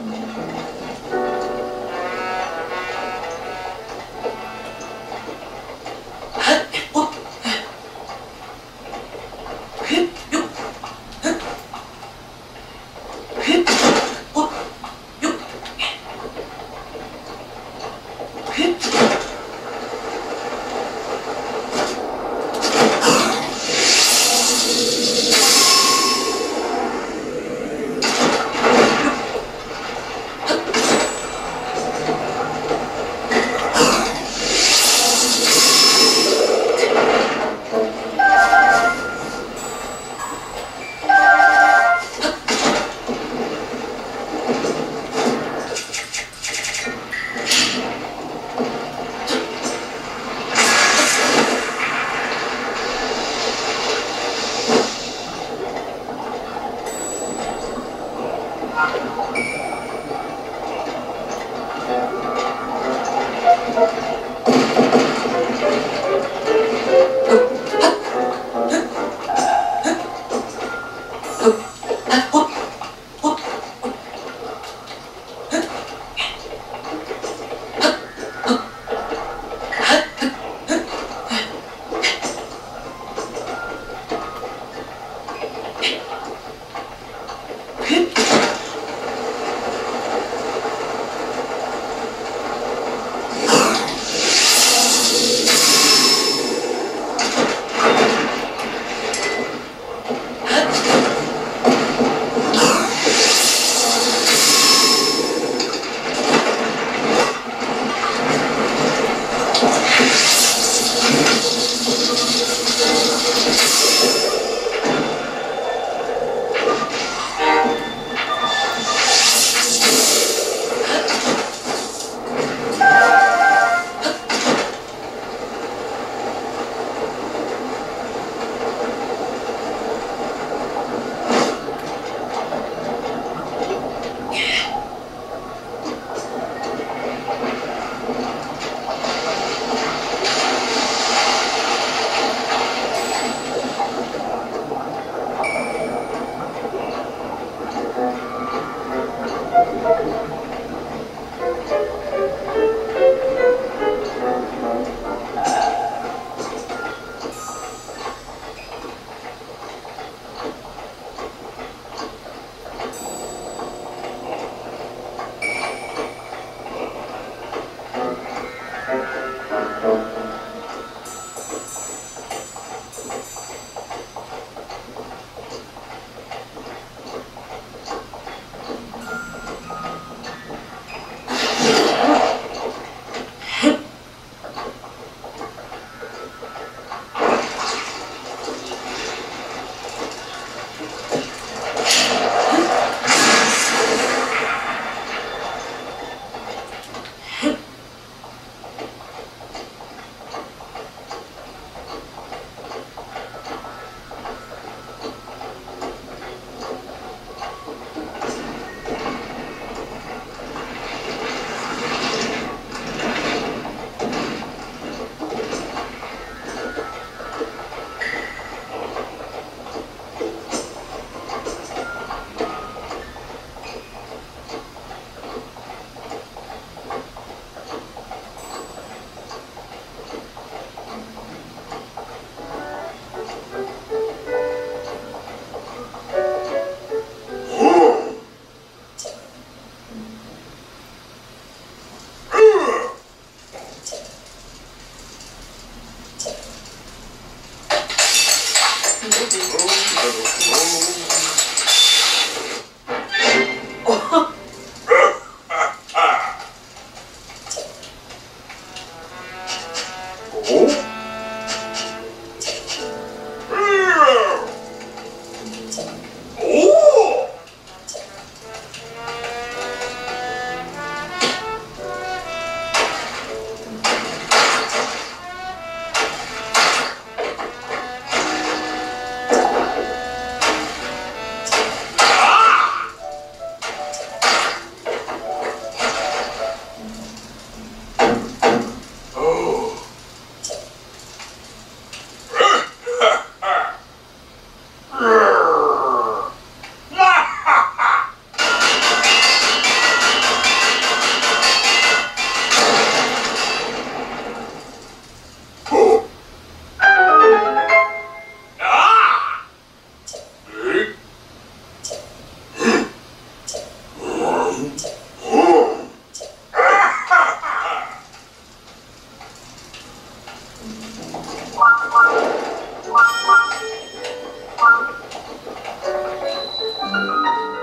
Hit! Oh. Boom, boom, boom. Música